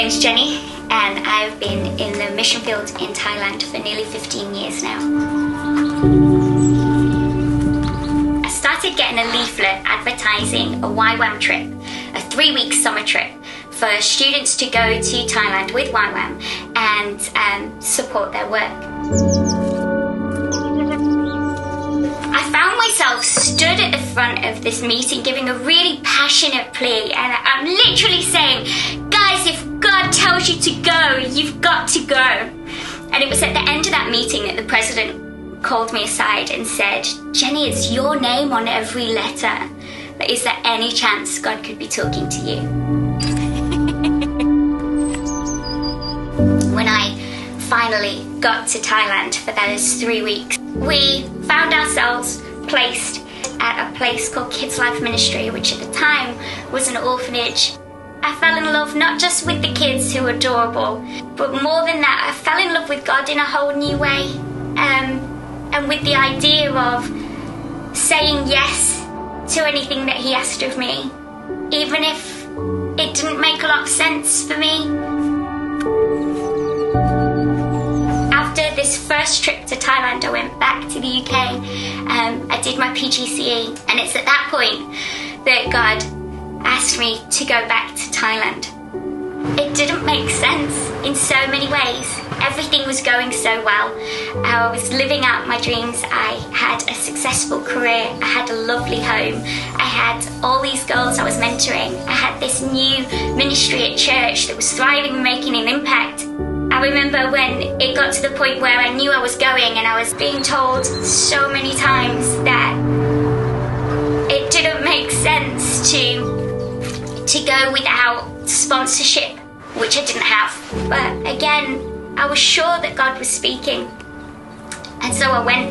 name's Jennie, and I've been in the mission field in Thailand for nearly 15 years now. I started getting a leaflet advertising a YWAM trip, a three week summer trip for students to go to Thailand with YWAM and um, support their work. I found myself stood at the front of this meeting giving a really passionate plea, and I'm literally saying, Guys, if God tells you to go, you've got to go. And it was at the end of that meeting that the president called me aside and said, Jennie, it's your name on every letter. But is there any chance God could be talking to you? when I finally got to Thailand for those three weeks, we found ourselves placed at a place called Kids Life Ministry, which at the time was an orphanage. I fell in love not just with the kids who were adorable, but more than that, I fell in love with God in a whole new way. Um, and with the idea of saying yes to anything that He asked of me, even if it didn't make a lot of sense for me. After this first trip to Thailand, I went back to the UK. Um, I did my PGCE, and it's at that point that God asked me to go back to Thailand. It didn't make sense in so many ways. Everything was going so well. I was living out my dreams. I had a successful career. I had a lovely home. I had all these girls I was mentoring. I had this new ministry at church that was thriving and making an impact. I remember when it got to the point where I knew I was going and I was being told so many times that it didn't make sense to to go without sponsorship, which I didn't have. But again, I was sure that God was speaking. And so I went.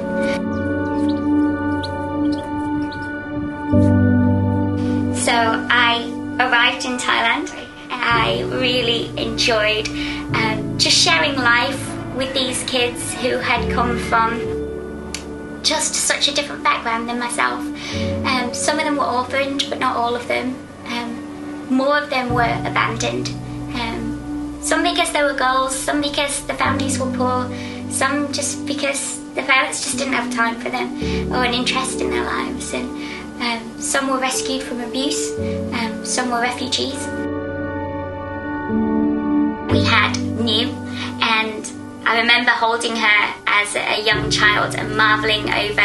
So I arrived in Thailand. I really enjoyed um, just sharing life with these kids who had come from just such a different background than myself. Um, some of them were orphaned, but not all of them. More of them were abandoned. Um, some because they were girls, some because the families were poor, some just because the parents just didn't have time for them or an interest in their lives. And um, some were rescued from abuse, um, some were refugees. We had New, and I remember holding her as a young child and marveling over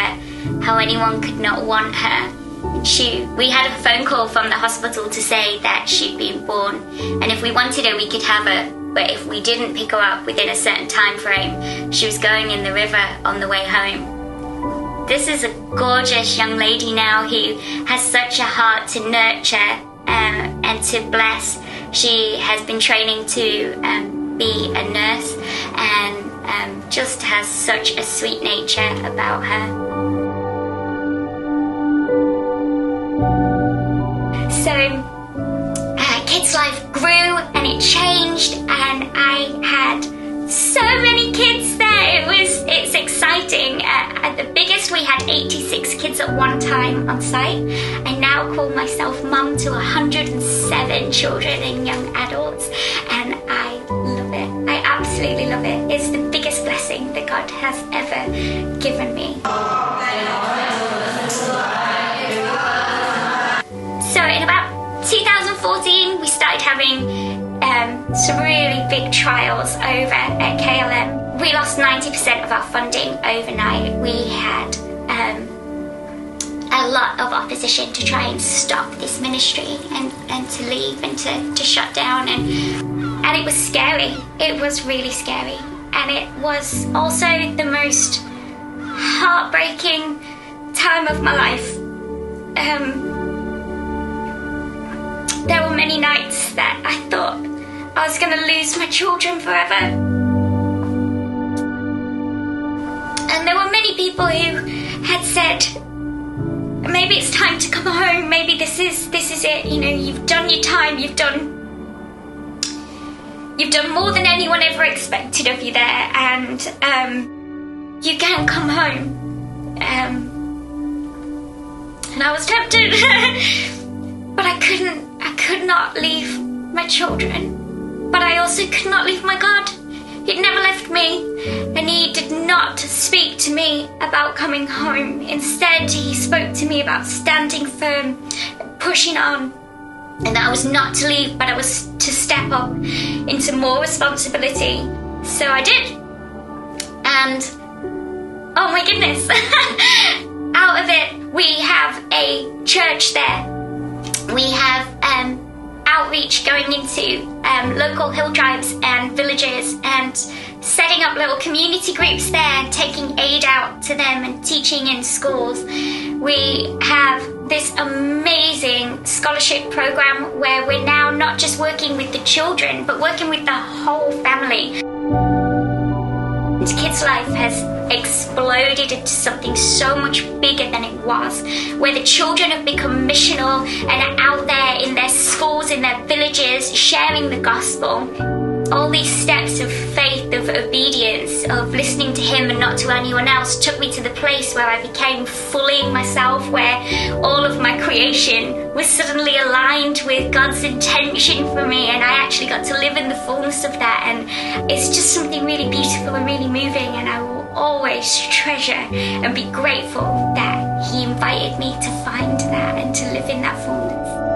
how anyone could not want her. She, we had a phone call from the hospital to say that she'd been born, and if we wanted her, we could have her. But if we didn't pick her up within a certain time frame, she was going in the river on the way home. This is a gorgeous young lady now who has such a heart to nurture um, and to bless. She has been training to um, be a nurse and um, just has such a sweet nature about her. And it changed, and I had so many kids there. It was it's exciting. Uh, at the biggest, we had 86 kids at one time on site. I now call myself mum to 107 children and young adults, and I love it. I absolutely love it. It's the biggest blessing that God has ever given me. Having um, some really big trials over at KLM. We lost 90% of our funding overnight. We had um, a lot of opposition to try and stop this ministry and, and to leave and to, to shut down. And, and it was scary. It was really scary. And it was also the most heartbreaking time of my life. Um, there were many nights that I thought I was going to lose my children forever. And there were many people who had said, maybe it's time to come home, maybe this is this is it, you know, you've done your time, you've done you've done more than anyone ever expected of you there and um, you can't come home. Um, and I was tempted but I couldn't I could not leave my children. But I also could not leave my God. He'd never left me, and he did not speak to me about coming home. Instead, he spoke to me about standing firm, pushing on, and that I was not to leave, but I was to step up into more responsibility. So I did. And oh my goodness, out of it, we have a church there. Outreach going into um, local hill tribes and villages and setting up little community groups there and taking aid out to them and teaching in schools. We have this amazing scholarship program where we're now not just working with the children but working with the whole family. Kids Life has exploded into something so much bigger than it was, where the children have become missional and are out there in their schools, in their villages, sharing the gospel. All these steps of faith, of obedience, of listening to Him and not to anyone else took me to the place where I became fully myself, where all of my creation was suddenly aligned with God's intention for me, and I actually got to live in the fullness of that. And it's just something really beautiful and really moving, and I will always treasure and be grateful that He invited me to find that and to live in that fullness.